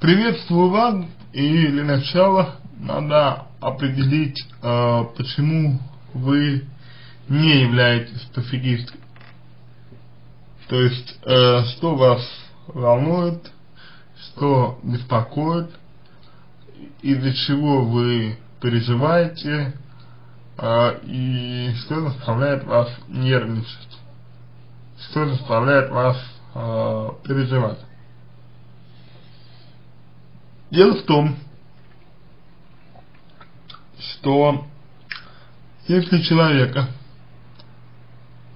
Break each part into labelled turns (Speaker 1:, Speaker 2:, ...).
Speaker 1: Приветствую вас, и для начала надо определить, э, почему вы не являетесь пофигисткой. То есть, э, что вас волнует, что беспокоит, из-за чего вы переживаете, э, и что заставляет вас нервничать, что заставляет вас э, переживать. Дело в том, что если человека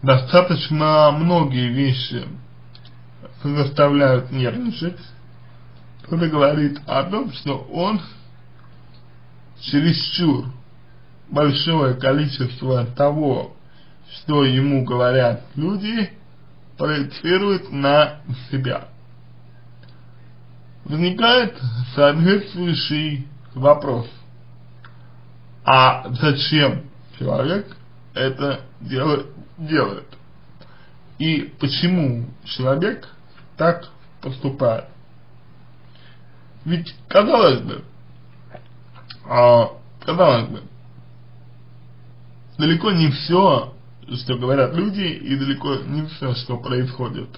Speaker 1: достаточно многие вещи заставляют нервничать, то это говорит о том, что он чересчур большое количество того, что ему говорят люди, проецирует на себя. Возникает соответствующий вопрос. А зачем человек это делает? делает? И почему человек так поступает? Ведь, казалось бы, а, казалось бы, далеко не все, что говорят люди, и далеко не все, что происходит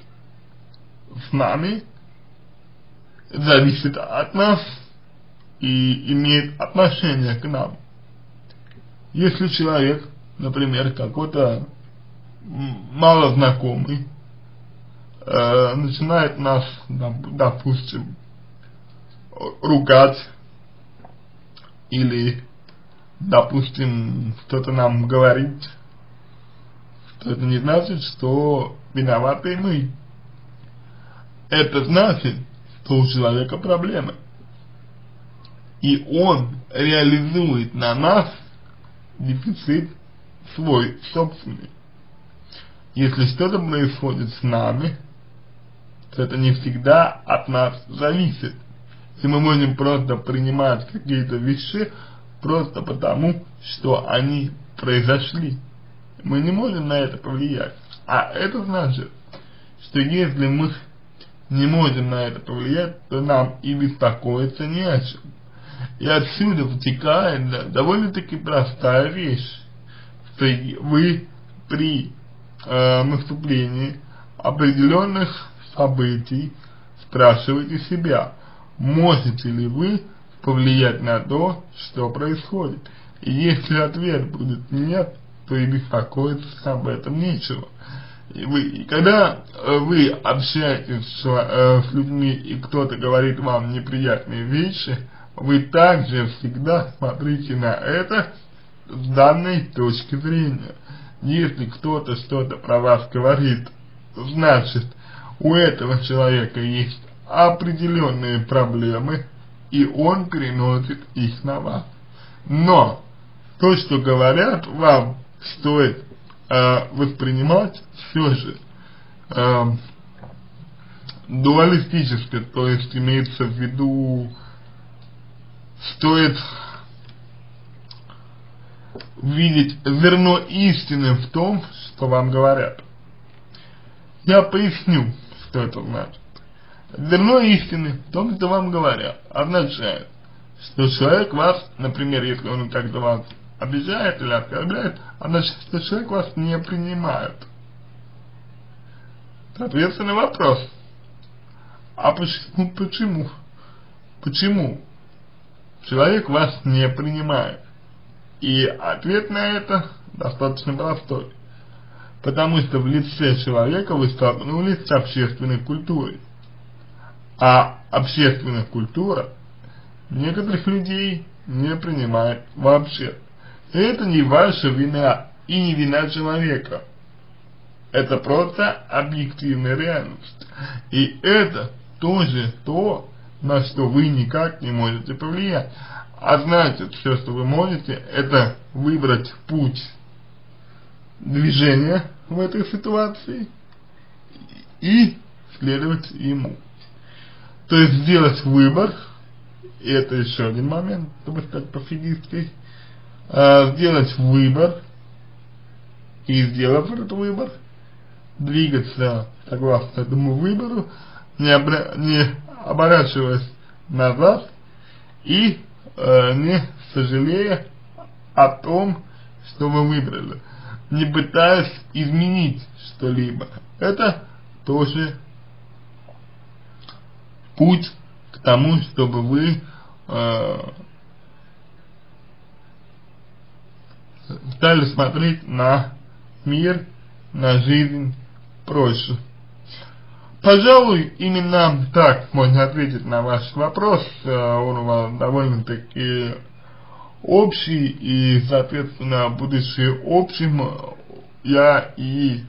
Speaker 1: с нами, зависит от нас и имеет отношение к нам. Если человек, например, какой-то малознакомый, э, начинает нас, допустим, ругать или, допустим, кто-то нам говорит, то это не значит, что виноваты мы. Это значит, что у человека проблемы. И он реализует на нас дефицит свой собственный. Если что-то происходит с нами, то это не всегда от нас зависит. И мы можем просто принимать какие-то вещи просто потому, что они произошли. Мы не можем на это повлиять. А это значит, что если мы не можем на это повлиять, то нам и беспокоиться не о чем. И отсюда вытекает да, довольно-таки простая вещь, что вы при э, наступлении определенных событий спрашиваете себя, можете ли вы повлиять на то, что происходит. И если ответ будет нет, то и беспокоиться об этом нечего. Вы, когда э, вы общаетесь с, э, с людьми, и кто-то говорит вам неприятные вещи, вы также всегда смотрите на это с данной точки зрения. Если кто-то что-то про вас говорит, значит, у этого человека есть определенные проблемы, и он переносит их на вас. Но то, что говорят вам, стоит э, воспринимать все же э, дуалистически, то есть имеется в виду, стоит видеть зерно истины в том, что вам говорят. Я поясню, что это значит. Зерно истины в том, что вам говорят, означает, что человек вас, например, если он как-то вас обижает или оскорбляет, а значит, что человек вас не принимает. Соответственно, вопрос, а почему, почему, почему человек вас не принимает? И ответ на это достаточно простой. Потому что в лице человека вы столкнулись с общественной культурой. А общественная культура некоторых людей не принимает вообще. Это не ваша вина и не вина человека. Это просто объективная реальность. И это тоже то, на что вы никак не можете повлиять. А значит, все, что вы можете, это выбрать путь движения в этой ситуации и следовать ему. То есть сделать выбор, и это еще один момент, чтобы стать пофигисткой, сделать выбор и сделав этот выбор, двигаться согласно этому выбору, не, обра не оборачиваясь назад и э, не сожалея о том, что вы выбрали, не пытаясь изменить что-либо. Это тоже путь к тому, чтобы вы э, стали смотреть на мир, на жизнь проще. Пожалуй, именно так можно ответить на ваш вопрос. Он у вас довольно-таки общий, и, соответственно, будучи общим, я и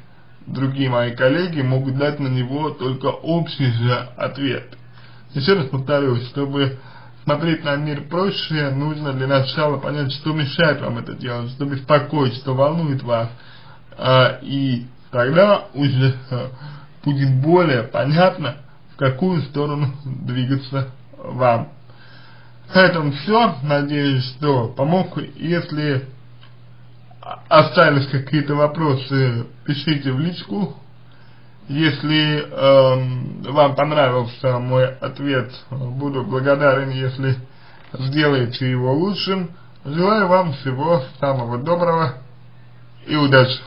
Speaker 1: другие мои коллеги могут дать на него только общий же ответ. Еще раз повторюсь, чтобы смотреть на мир проще, нужно для начала понять, что мешает вам это делать, что беспокоит, что волнует вас. А, и тогда уже а, будет более понятно, в какую сторону двигаться вам. На этом все. Надеюсь, что помог. Если остались какие-то вопросы, пишите в личку. Если э, вам понравился мой ответ, буду благодарен, если сделаете его лучшим. Желаю вам всего самого доброго и удачи.